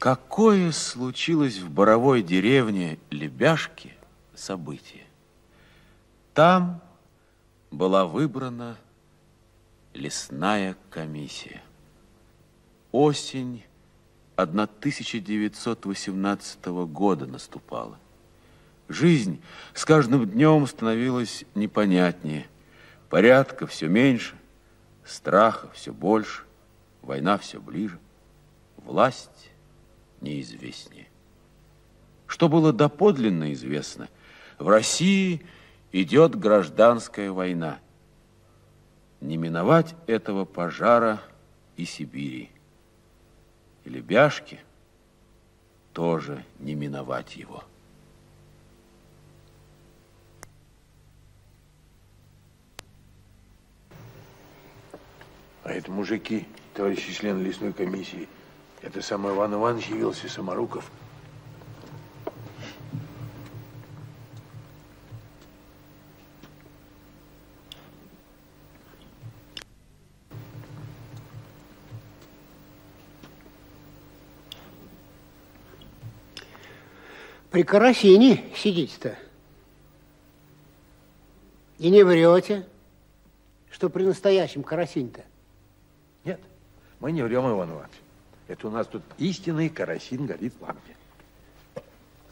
Какое случилось в Боровой деревне Лебяшки событие? Там была выбрана лесная комиссия. Осень 1918 года наступала. Жизнь с каждым днем становилась непонятнее. Порядка все меньше, страха все больше, война все ближе, власть неизвестнее. Что было доподлинно известно, в России идет гражданская война. Не миновать этого пожара и Сибири. И Лебяшки тоже не миновать его. А это мужики, товарищи члены лесной комиссии. Это сам Иван Иванович явился Самаруков. При карасине сидите-то. И не врете, что при настоящем карасине-то. Нет, мы не врем, Иван Иванович. Это у нас тут истинный карасин горит в лампе.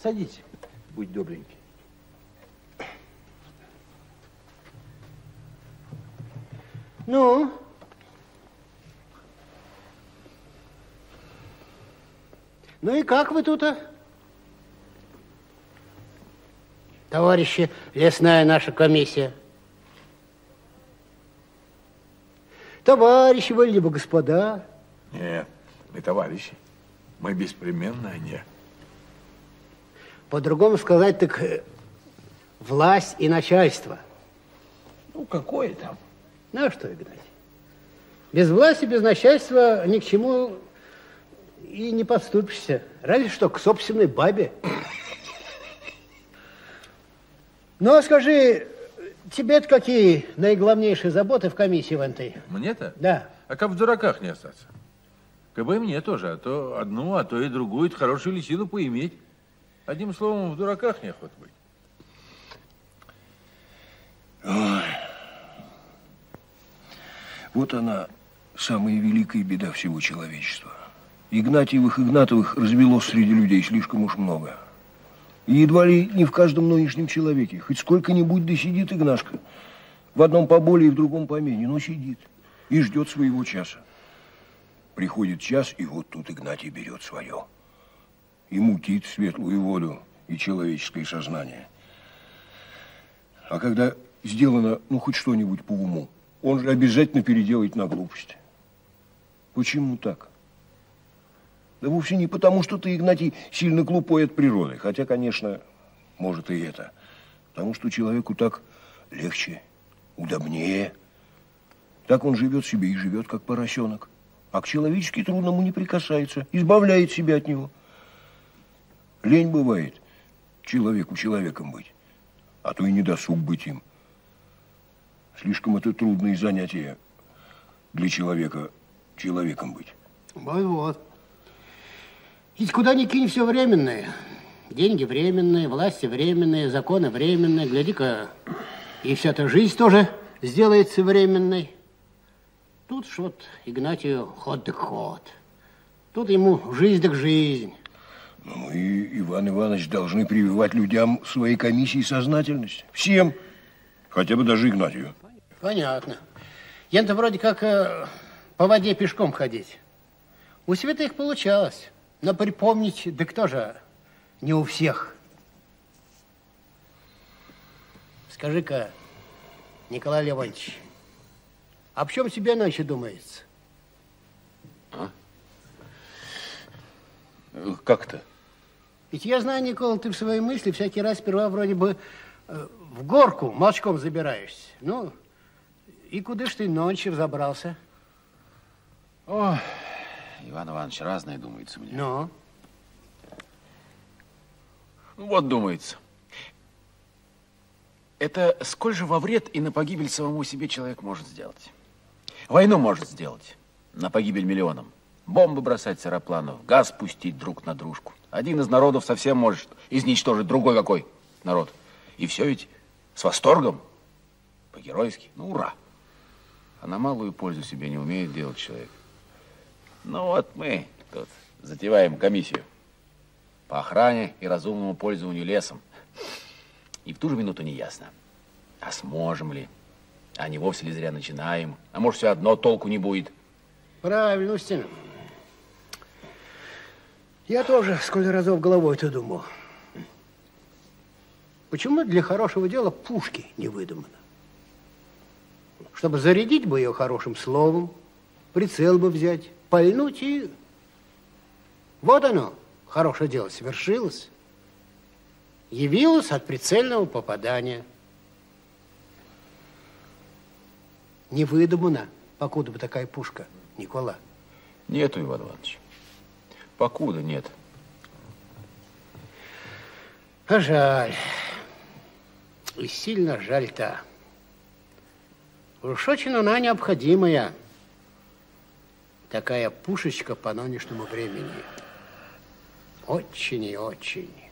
Садитесь, будь добренький. Ну? Ну и как вы тут, а? Товарищи, лесная наша комиссия. Товарищи вы, либо господа. Нет, мы товарищи. Мы беспременно не. По-другому сказать, так э, власть и начальство. Ну, какое там? Ну, а что, Игнатий? Без власти, без начальства ни к чему и не подступишься. Разве что к собственной бабе. Ну, а скажи, тебе-то какие наиглавнейшие заботы в комиссии в этой? Мне-то? Да. А как в дураках не остаться? И мне тоже, а то одну, а то и другую, хорошую лисину поиметь. Одним словом, в дураках не охота быть. Ой. Вот она, самая великая беда всего человечества. Игнатьевых Игнатовых развелось среди людей слишком уж много. И едва ли не в каждом нынешнем человеке. Хоть сколько-нибудь да сидит Игнашка. В одном поболее, в другом помене, но сидит. И ждет своего часа. Приходит час, и вот тут Игнатий берет свое. И мутит светлую воду и человеческое сознание. А когда сделано, ну, хоть что-нибудь по уму, он же обязательно переделает на глупость. Почему так? Да вовсе не потому, что ты, Игнатий, сильно глупой от природы. Хотя, конечно, может и это. Потому что человеку так легче, удобнее. Так он живет себе и живет, как поросенок. А к человечески трудному не прикасается, избавляет себя от него. Лень бывает человеку человеком быть, а то и не досуг быть им. Слишком это трудные занятия для человека человеком быть. Вот-вот. Ведь куда ни кинь, все временное. Деньги временные, власти временные, законы временные. Гляди-ка, и вся эта жизнь тоже сделается временной. Тут ж вот Игнатию ход да ход. Тут ему жизнь так жизнь. Ну, мы, Иван Иванович, должны прививать людям своей комиссии сознательность. Всем. Хотя бы даже Игнатию. Понятно. Ента вроде как э, по воде пешком ходить. У святых получалось. Но припомнить, да кто же, не у всех. Скажи-ка, Николай Леонтьевич, а в чем тебе ночью думается? А? Как-то? Ведь я знаю, Никола, ты в свои мысли всякий раз сперва вроде бы э, в горку молчком забираешься. Ну, и куда ж ты ночью разобрался? Ой, Иван Иванович, разное думается мне. Ну? Вот думается. Это сколь же во вред и на погибель самому себе человек может сделать? Войну может сделать на погибель миллионам. Бомбы бросать с аэропланов, газ пустить друг на дружку. Один из народов совсем может изничтожить другой какой народ. И все ведь с восторгом, по-геройски. Ну, ура! А на малую пользу себе не умеет делать человек. Ну вот мы тут затеваем комиссию по охране и разумному пользованию лесом. И в ту же минуту не ясно, а сможем ли, а не вовсе ли зря начинаем, а может все одно толку не будет. Правильно, Устин. Я тоже сколько разов головой-то думал. Почему для хорошего дела пушки не выдумано? Чтобы зарядить бы ее хорошим словом, прицел бы взять, пальнуть и... Вот оно, хорошее дело совершилось. Явилось от прицельного попадания. Не выдумано, покуда бы такая пушка, Никола. Нету, Иван Иванович. Покуда нет. А жаль. И сильно жаль-то. Уж очень она необходимая. Такая пушечка по нынешнему времени. Очень и очень.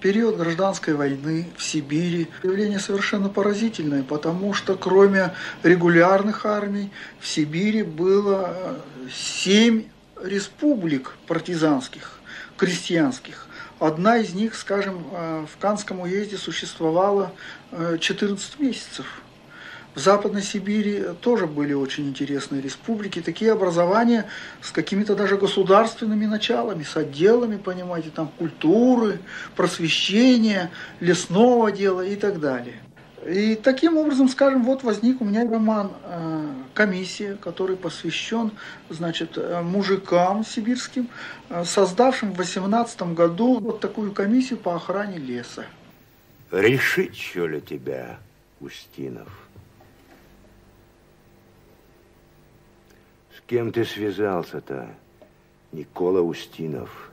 Период гражданской войны в Сибири явление совершенно поразительное, потому что кроме регулярных армий в Сибири было э, семь республик партизанских, крестьянских. Одна из них, скажем, э, в Канском уезде существовала 14 э, месяцев. В Западной Сибири тоже были очень интересные республики, такие образования с какими-то даже государственными началами, с отделами, понимаете, там культуры, просвещения, лесного дела и так далее. И таким образом, скажем, вот возник у меня роман э, «Комиссия», который посвящен, значит, э, мужикам сибирским, э, создавшим в 18 году вот такую комиссию по охране леса. Решить, что ли, тебя, Устинов? Кем ты связался-то, Никола Устинов?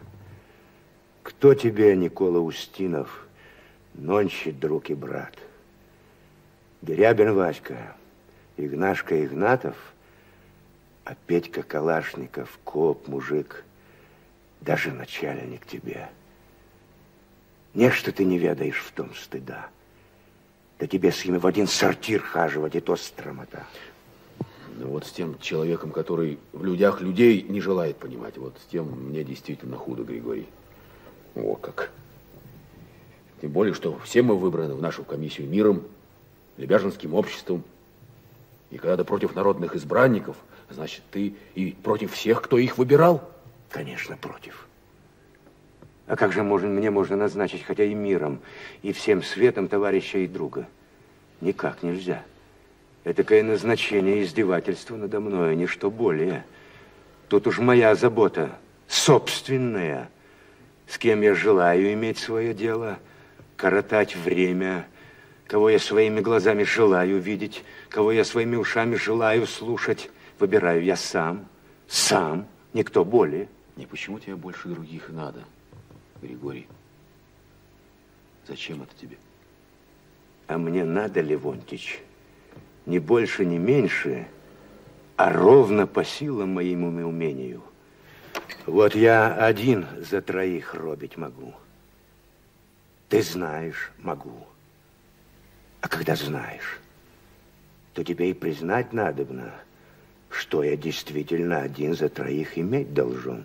Кто тебе, Никола Устинов, нонче друг и брат? Дерябин Васька, Игнашка Игнатов, а Петька Калашников, коп, мужик, даже начальник тебе. Нечто ты не ведаешь в том стыда. Да тебе с ними в один сортир хаживать, и то стромота. Вот с тем человеком, который в людях людей не желает понимать, вот с тем мне действительно худо, Григорий. О, как. Тем более, что все мы выбраны в нашу комиссию миром, Лебяжинским обществом. И когда ты против народных избранников, значит, ты и против всех, кто их выбирал? Конечно, против. А как же можно, мне можно назначить, хотя и миром, и всем светом товарища и друга? Никак нельзя. Этакое назначение издевательства надо мной, а не что более. Тут уж моя забота, собственная. С кем я желаю иметь свое дело, коротать время – кого я своими глазами желаю видеть, кого я своими ушами желаю слушать, выбираю я сам, сам, никто более. Не почему тебе больше других надо, Григорий? Зачем это тебе? А мне надо, Левонтич, не больше, не меньше, а ровно по силам моему умению. Вот я один за троих робить могу. Ты знаешь, могу. А когда знаешь, то тебе и признать надобно, что я действительно один за троих иметь должен.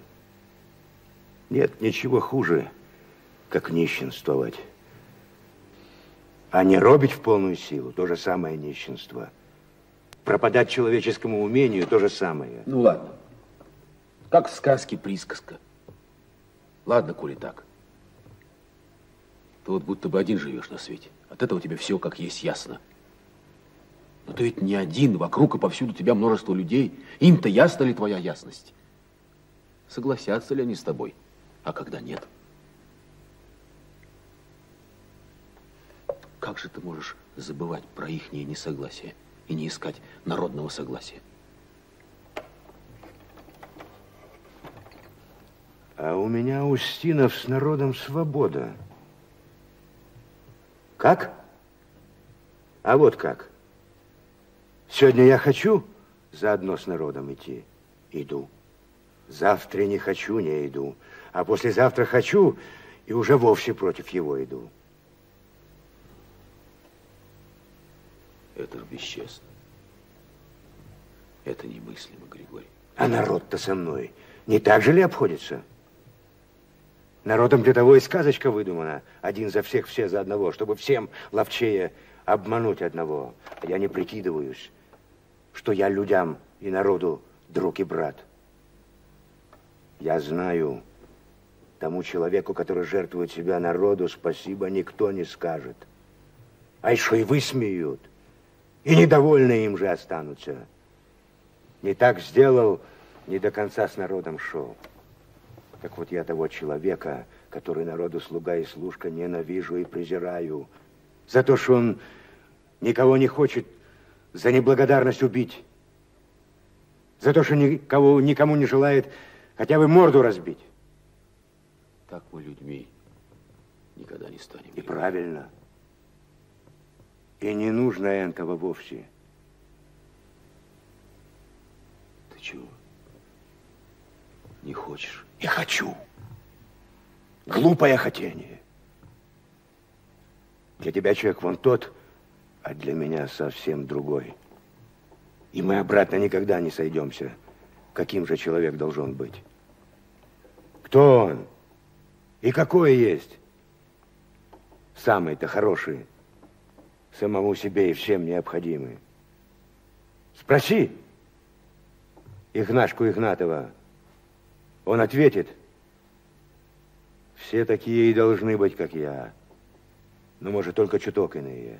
Нет ничего хуже, как нищенствовать. А не робить в полную силу – то же самое нищенство. Пропадать человеческому умению – то же самое. Ну ладно, как в сказке присказка. Ладно, коли так. Ты вот будто бы один живешь на свете. От этого тебе все как есть ясно. Но ты ведь не один, вокруг и повсюду тебя множество людей. Им-то ясна ли твоя ясность? Согласятся ли они с тобой? А когда нет? Как же ты можешь забывать про ихнее несогласие и не искать народного согласия? А у меня, Устинов, с народом свобода. Как? А вот как. Сегодня я хочу заодно с народом идти. Иду. Завтра не хочу, не иду. А послезавтра хочу, и уже вовсе против его иду. Это же бесчестно. Это немыслимо, Григорий. А народ-то со мной не так же ли обходится? Народом для того и сказочка выдумана. Один за всех, все за одного, чтобы всем ловчее обмануть одного. А я не прикидываюсь, что я людям и народу друг и брат. Я знаю, тому человеку, который жертвует себя народу, спасибо никто не скажет. А еще и высмеют. И недовольны им же останутся. Не так сделал, не до конца с народом шел. Так вот я того человека, который народу слуга и служка, ненавижу и презираю. За то, что он никого не хочет за неблагодарность убить. За то, что никого, никому не желает хотя бы морду разбить. Так мы людьми никогда не станем. И правильно. И не нужно этого вовсе. Ты чего? Не хочешь? Не хочу. Глупое хотение. Для тебя человек вон тот, а для меня совсем другой. И мы обратно никогда не сойдемся. Каким же человек должен быть? Кто он? И какой есть? Самый-то хороший. Самому себе и всем необходимый. Спроси Игнашку Игнатова. Он ответит, все такие и должны быть, как я. Но, может, только чуток иные.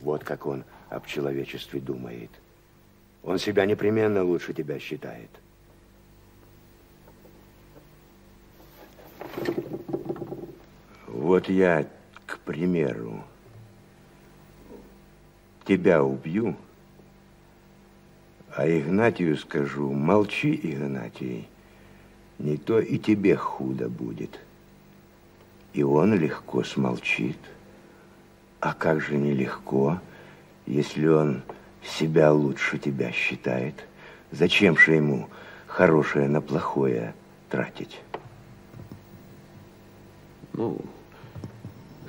Вот как он об человечестве думает. Он себя непременно лучше тебя считает. Вот я, к примеру, тебя убью, а Игнатию скажу, молчи, Игнатий, не то и тебе худо будет. И он легко смолчит. А как же нелегко, если он себя лучше тебя считает? Зачем же ему хорошее на плохое тратить? Ну,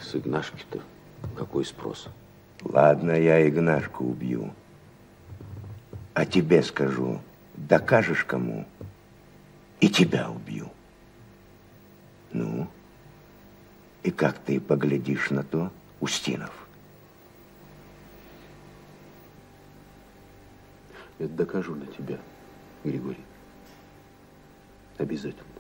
с Игнашки-то какой спрос? Ладно, я Игнашку убью. А тебе скажу, докажешь кому, и тебя убью. Ну, и как ты поглядишь на то, Устинов? Это докажу на тебя, Григорий. Обязательно.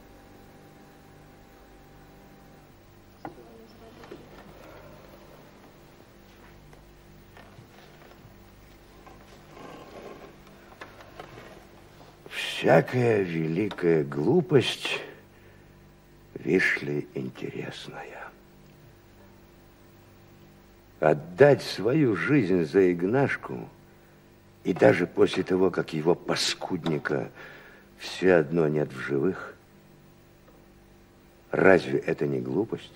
Всякая великая глупость, вишь ли, интересная. Отдать свою жизнь за Игнашку, и даже после того, как его паскудника все одно нет в живых, разве это не глупость?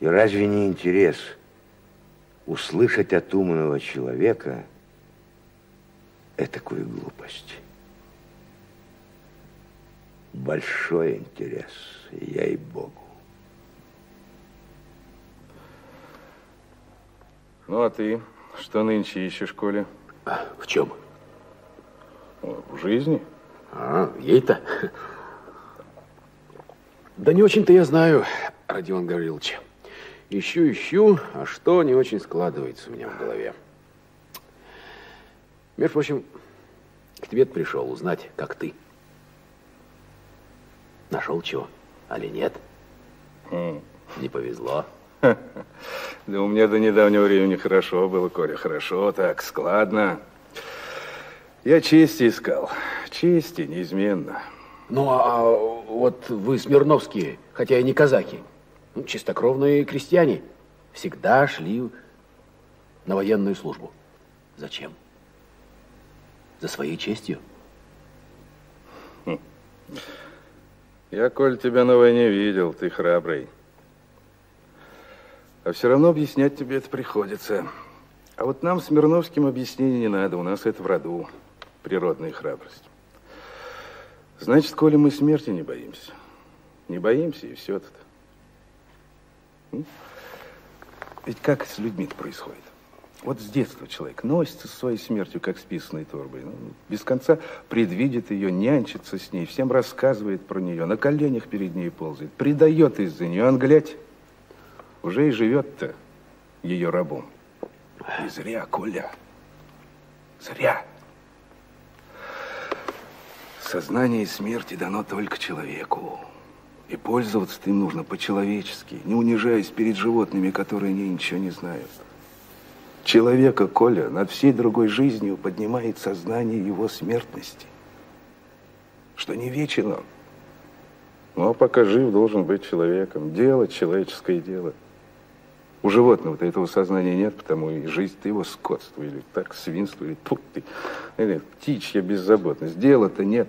И разве не интерес услышать от умного человека – этакую глупость. Большой интерес, ей-богу. Ну, а ты что нынче ищешь, Коля? А, в чем? В жизни? А, ей-то? Да не очень-то я знаю, Родион Гаврилович. Ищу, ищу, а что не очень складывается у меня в голове. Между прочим, к тебе пришел узнать, как ты. Нашел чего? Али нет? Хм. Не повезло. Да у меня до недавнего времени хорошо было, Коля, хорошо, так, складно. Я чести искал, чести неизменно. Ну, а вот вы, Смирновские, хотя и не казаки, ну, чистокровные крестьяне, всегда шли на военную службу. Зачем? За своей честью? Хм. Я, Коль, тебя на войне видел, ты храбрый. А все равно объяснять тебе это приходится. А вот нам, Смирновским, объяснений не надо. У нас это в роду. Природная храбрость. Значит, Коля, мы смерти не боимся. Не боимся, и все тут. Ведь как с людьми происходит? Вот с детства человек носится со своей смертью, как с писаной торбой. Ну, без конца предвидит ее, нянчится с ней, всем рассказывает про нее, на коленях перед ней ползает, предает из-за нее. Он, глядь, уже и живет-то ее рабом. И зря, Коля, зря. Сознание смерти дано только человеку. И пользоваться им нужно по-человечески, не унижаясь перед животными, которые ничего не знают. Человека, Коля, над всей другой жизнью поднимает сознание его смертности. Что не вечен он. Но пока жив, должен быть человеком, делать человеческое дело. У животного-то этого сознания нет, потому и жизнь-то его скотство, или так свинство, или тут ты, или птичья беззаботность. Дела-то нет.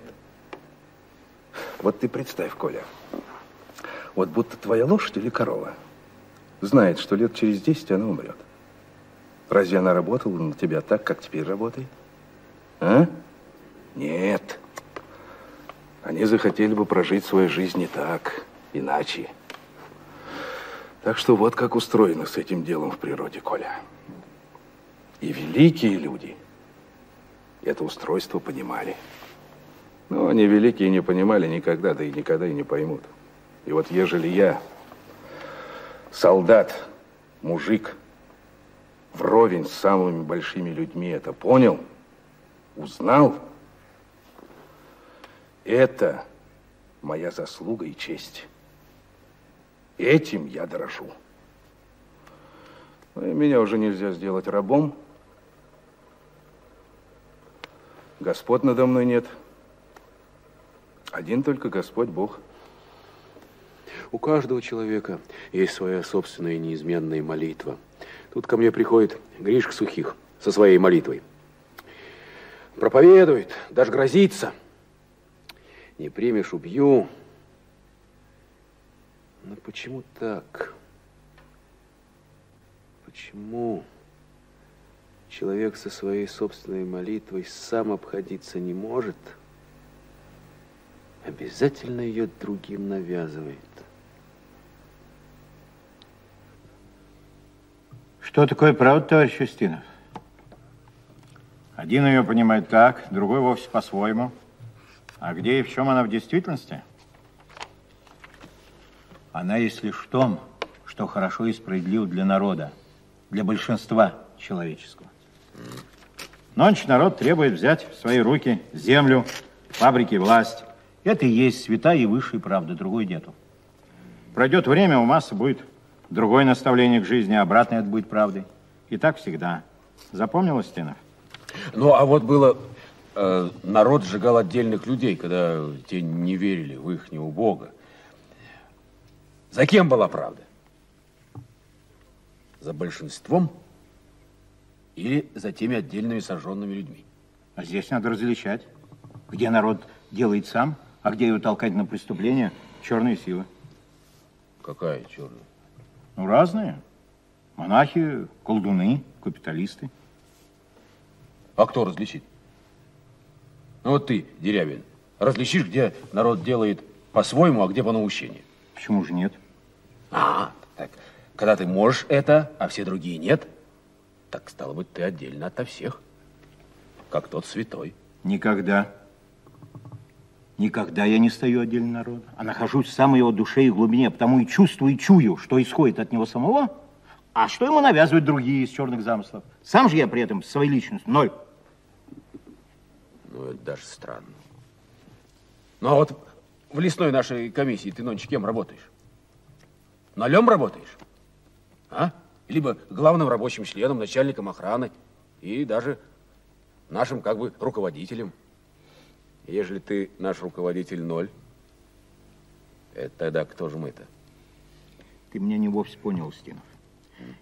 Вот ты представь, Коля, вот будто твоя лошадь или корова знает, что лет через десять она умрет. Разве она работала на тебя так, как теперь работает? А? Нет. Они захотели бы прожить свою жизнь не так, иначе. Так что вот как устроено с этим делом в природе, Коля. И великие люди это устройство понимали. Но они великие не понимали никогда, да и никогда и не поймут. И вот ежели я, солдат, мужик, вровень с самыми большими людьми это понял, узнал, это моя заслуга и честь. Этим я дорожу. Ну, и меня уже нельзя сделать рабом. Господ надо мной нет. Один только Господь Бог. У каждого человека есть своя собственная неизменная молитва. Тут ко мне приходит Гришка Сухих со своей молитвой. Проповедует, даже грозится. Не примешь, убью. Но почему так? Почему человек со своей собственной молитвой сам обходиться не может, обязательно ее другим навязывает? Что такое правда, товарищ Устинов? Один ее понимает так, другой вовсе по-своему. А где и в чем она в действительности? Она есть лишь в том, что хорошо и справедливо для народа, для большинства человеческого. Ночь народ требует взять в свои руки землю, фабрики, власть. Это и есть святая и высшая правда, другой нету. Пройдет время, у массы будет другое наставление к жизни, обратное это будет правдой. И так всегда. Запомнил, Стенов? Ну, а вот было... Э, народ сжигал отдельных людей, когда те не верили в их Бога. За кем была правда? За большинством или за теми отдельными сожженными людьми? А здесь надо различать, где народ делает сам, а где его толкать на преступление черные силы. Какая черная? Ну, разные. Монахи, колдуны, капиталисты. А кто различит? Ну вот ты, Дерябин, различишь, где народ делает по-своему, а где по наущению? Почему же нет? А, так, когда ты можешь это, а все другие нет, так стало быть, ты отдельно ото всех, как тот святой. Никогда. Никогда я не стою отдельно народа, а нахожусь в самой его душе и глубине, потому и чувствую и чую, что исходит от него самого, а что ему навязывают другие из черных замыслов. Сам же я при этом своей личностью ноль. Ну, это даже странно. Ну, а вот в лесной нашей комиссии ты нонче кем работаешь? Нолем работаешь? А? Либо главным рабочим членом, начальником охраны и даже нашим как бы руководителем. Ежели ты наш руководитель ноль, это тогда кто же мы-то? Ты меня не вовсе понял, Устинов.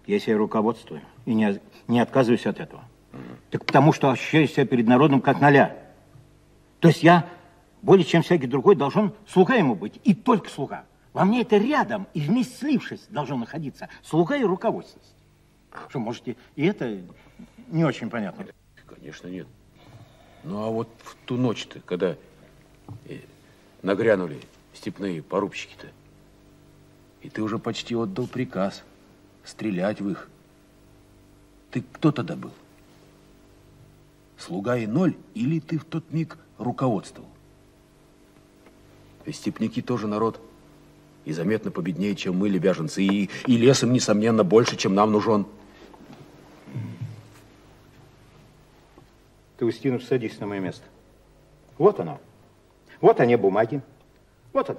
Я себя руководствую и не, не отказываюсь от этого. Mm. Так потому что ощущаю себя перед народом как ноля. То есть я более чем всякий другой должен слуга ему быть, и только слуга. Во мне это рядом и вместе слившись должно находиться. Слуга и руководственность. Что, можете, и это не очень понятно? Конечно, нет. Ну, а вот в ту ночь-то, когда э, нагрянули степные порубщики-то. И ты уже почти отдал приказ стрелять в их. Ты кто тогда был? Слуга и ноль, или ты в тот миг руководствовал? Ведь степняки тоже народ. И заметно победнее, чем мы, лебяженцы. И, и лесом, несомненно, больше, чем нам нужен. Ты, Устинов, садись на мое место. Вот оно. Вот они бумаги. Вот он.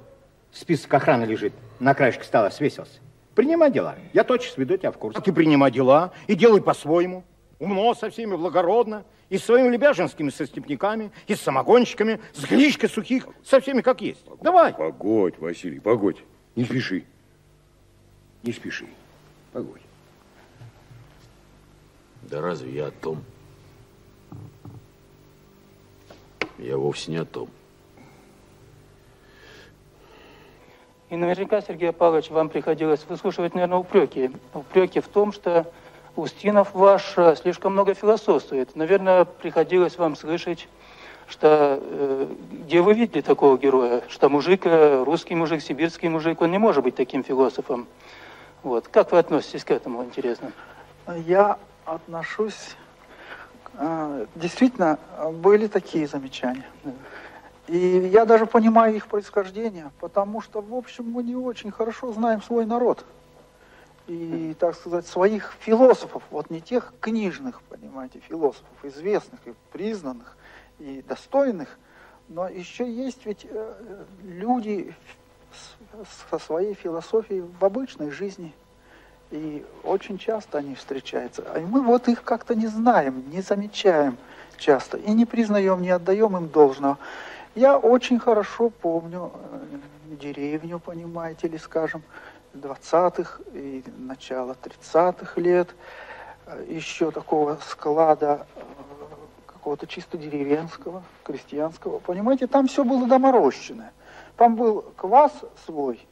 Список охраны лежит. На краешке стола свесился. Принимай дела. Я точно сведу тебя в курс. Ты принимай дела и делай по-своему. Умно со всеми, благородно. И с своими лебяжинскими со степняками, и с самогонщиками, с Гришкой сухих, со всеми как есть. Давай. Погодь, Василий, погодь. Не спеши. Не спеши. Погодь. Да разве я о том? Я вовсе не о том. И наверняка, Сергей Павлович, вам приходилось выслушивать, наверное, упреки. Упреки в том, что Устинов ваш э, слишком много философствует. Наверное, приходилось вам слышать, что э, где вы видели такого героя, что мужик, э, русский мужик, сибирский мужик, он не может быть таким философом. Вот. Как вы относитесь к этому, интересно? Я отношусь... э, Действительно, были такие замечания. И я даже понимаю их происхождение, потому что, в общем, мы не очень хорошо знаем свой народ. И, так сказать, своих философов, вот не тех книжных, понимаете, философов, известных и признанных, и достойных, но еще есть ведь э, люди со своей философией в обычной жизни. И очень часто они встречаются. А мы вот их как-то не знаем, не замечаем часто. И не признаем, не отдаем им должного. Я очень хорошо помню э, деревню, понимаете ли, скажем, 20-х и начала 30-х лет. Э, Еще такого склада э, какого-то чисто деревенского, крестьянского. Понимаете, там все было доморощенное. Там был квас свой,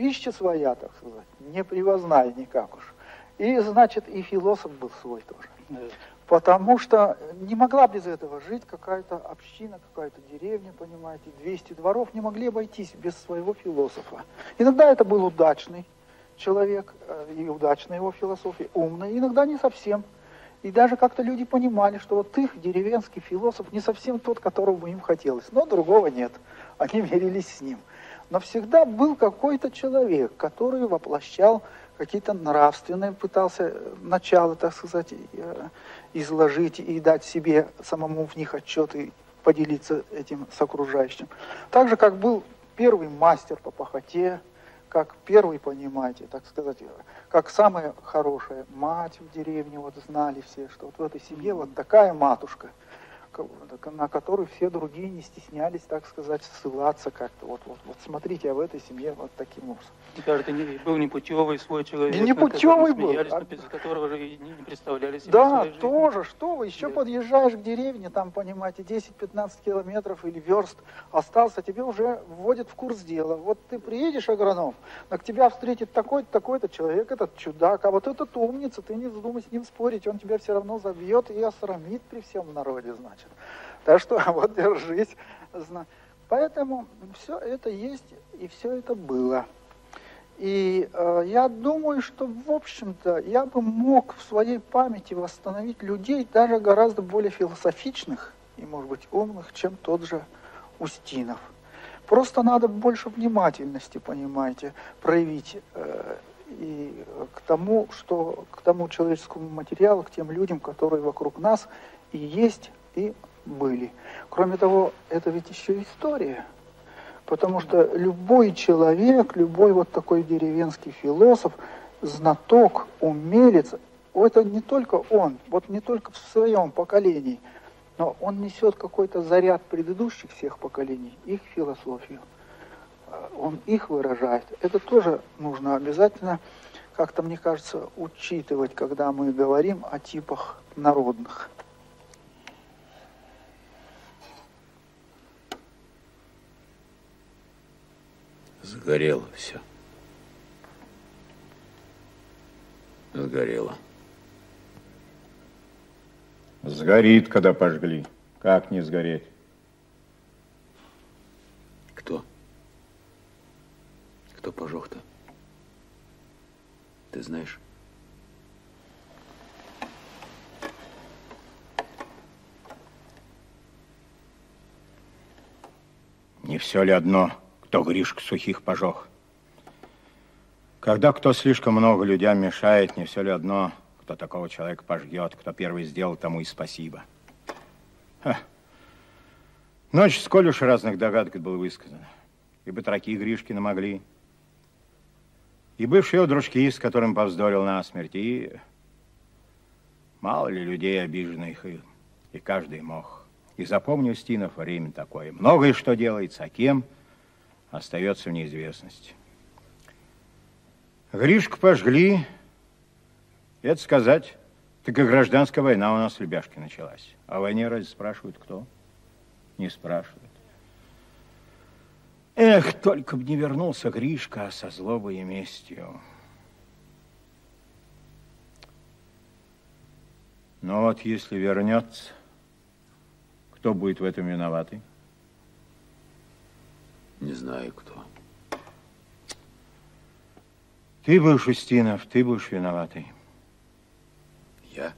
пища своя, так сказать, не привозная никак уж. И, значит, и философ был свой тоже. Потому что не могла без этого жить какая-то община, какая-то деревня, понимаете, 200 дворов не могли обойтись без своего философа. Иногда это был удачный человек, э, и удачная его философия, умная, иногда не совсем. И даже как-то люди понимали, что вот их деревенский философ не совсем тот, которого бы им хотелось, но другого нет. Они мирились с ним. Но всегда был какой-то человек, который воплощал какие-то нравственные, пытался э, начало, так сказать, э, изложить и дать себе самому в них отчет и поделиться этим с окружающим. Так же, как был первый мастер по пахоте, как первый, понимаете, так сказать, как самая хорошая мать в деревне, вот знали все, что вот в этой семье вот такая матушка, на которую все другие не стеснялись, так сказать, ссылаться как-то. Вот, вот, вот смотрите, а в этой семье вот таким образом. Мне кажется, не, был непутевый свой человек. Да непутевый был, смеялись, а- без которого же не, не представляли себе Да, тоже, что вы, еще подъезжаешь к деревне, там, понимаете, 10-15 километров или верст остался, тебе уже вводят в курс дела. Вот ты приедешь, агроном, так тебя встретит такой-то, такой-то человек, этот чудак, а вот этот умница, ты не вздумай с ним спорить, он тебя все равно забьет и осрамит при всем народе, значит. Так что вот держись. Поэтому все это есть и все это было. И э, я думаю, что, в общем-то, я бы мог в своей памяти восстановить людей даже гораздо более философичных и, может быть, умных, чем тот же Устинов. Просто надо больше внимательности, понимаете, проявить э, и к тому, что к тому человеческому материалу, к тем людям, которые вокруг нас и есть, и были. Кроме того, это ведь еще история. Потому что любой человек, любой вот такой деревенский философ, знаток, умелец, это не только он, вот не только в своем поколении, но он несет какой-то заряд предыдущих всех поколений, их философию. Э, Он их выражает. Это тоже нужно обязательно, как-то, мне кажется, учитывать, когда мы говорим о типах народных. Сгорело все. Сгорело. Сгорит, когда пожгли. Как не сгореть? Кто? Кто пожег-то? Ты знаешь? Не все ли одно, кто Гришка сухих пожег? Когда кто слишком много людям мешает, не все ли одно, кто такого человека пожгет, кто первый сделал, тому и спасибо. Ха. Ночь, сколь уж разных догадок было высказано. И батраки Гришкина могли, и бывшие дружки, с которым повздорил насмерть, и мало ли людей обиженных, и, и каждый мог. И запомни, Устинов, время такое. Многое что делается, а кем остается в неизвестности. Гришку пожгли, это сказать, так и гражданская война у нас в Любяшке началась. О войне разве спрашивают кто? Не спрашивают. Эх, только б не вернулся Гришка со злобой и местью. Но вот если вернется, кто будет в этом виноватый? Не знаю, кто. Ты будешь, Устинов, ты будешь виноватый. Я?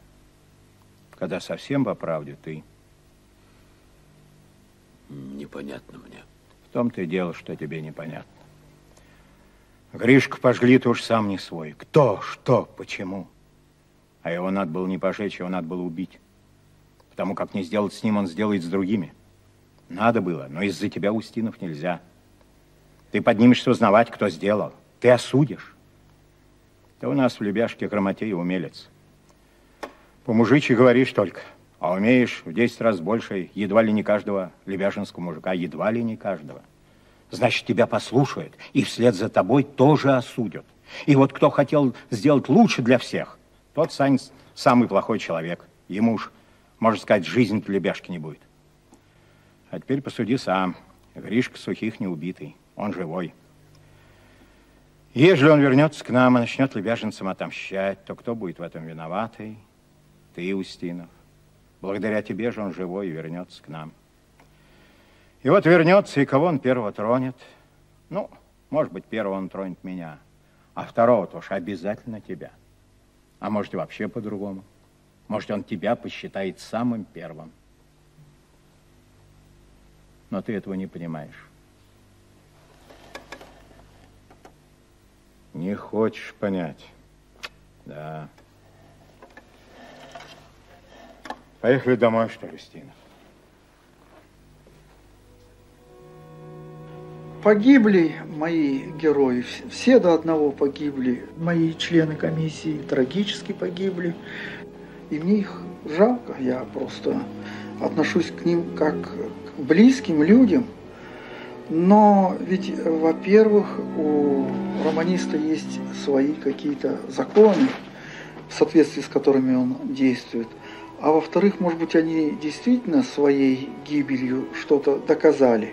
Когда совсем по правде, ты. Непонятно мне. В том-то и дело, что тебе непонятно. Гришку пожгли, ты уж сам не свой. Кто, что, почему? А его надо было не пожечь, его надо было убить. Потому как не сделать с ним, он сделает с другими. Надо было, но из-за тебя, Устинов, нельзя. Ты поднимешься узнавать, кто сделал. Ты осудишь. Ты у нас в Любяшке грамотей умелец. По-мужичьи говоришь только, а умеешь в 10 раз больше едва ли не каждого лебяжинского мужика, едва ли не каждого. Значит, тебя послушают и вслед за тобой тоже осудят. И вот кто хотел сделать лучше для всех, тот Сань самый плохой человек. Ему уж, можно сказать, жизнь в лебяшке не будет. А теперь посуди сам. Гришка Сухих не убитый, он живой. Ежели он вернется к нам и начнет лебяжинцам отомщать, то кто будет в этом виноватый? Ты, Устинов. Благодаря тебе же он живой и вернется к нам. И вот вернется, и кого он первого тронет? Ну, может быть, первого он тронет меня, а второго-то уж обязательно тебя. А может, и вообще по-другому. Может, он тебя посчитает самым первым. Но ты этого не понимаешь. Не хочешь понять. Да. Поехали домой, что ли, Стинов? Погибли мои герои, все до одного погибли. Мои члены комиссии трагически погибли. И мне их жалко, я просто отношусь к ним как к близким людям. Но ведь, во-первых, у романиста есть свои какие-то законы, в соответствии с которыми он действует. А во-вторых, может быть, они действительно своей гибелью что-то доказали.